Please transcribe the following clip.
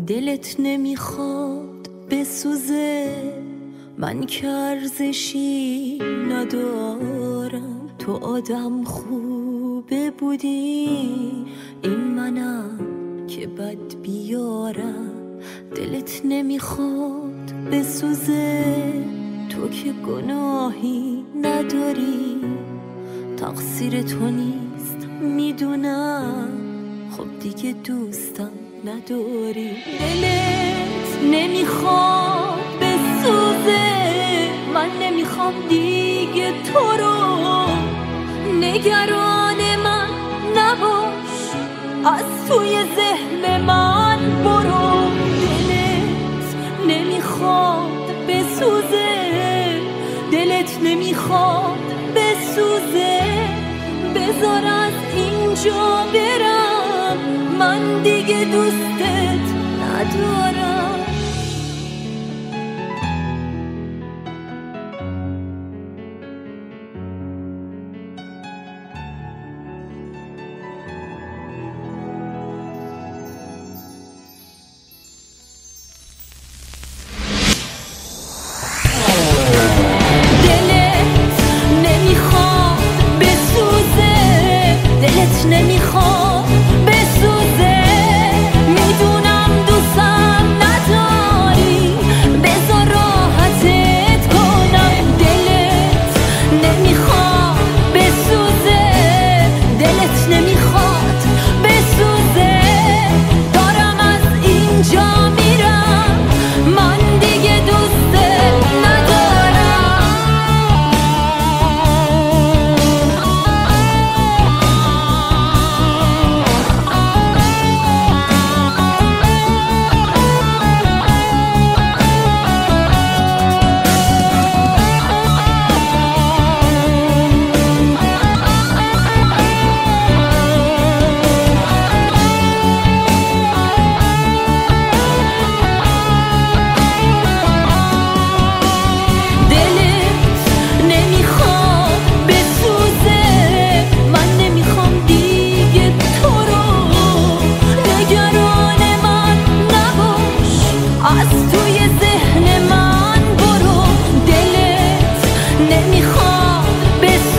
دلت نمی‌خواد بسوزه. من کرزشی ندارم. تو آدم خوبه بودی. این منم که بد بیارم. دلت نمی‌خواد بسوزه. تو که گناهی نداری. تقصیر تو نیست می‌دونم. خب دیگه دوستم نداری. دلت نمی‌خواد بسوزه. من نمی‌خوام دیگه تو رو. نگران من نباش. از توی ذهن من برو. دلت نمی‌خواد بسوزه. دلت نمی‌خواد بسوزه. بذار از اینجا برم. من دیگه دوستت ندارم. let me mijo. Besito.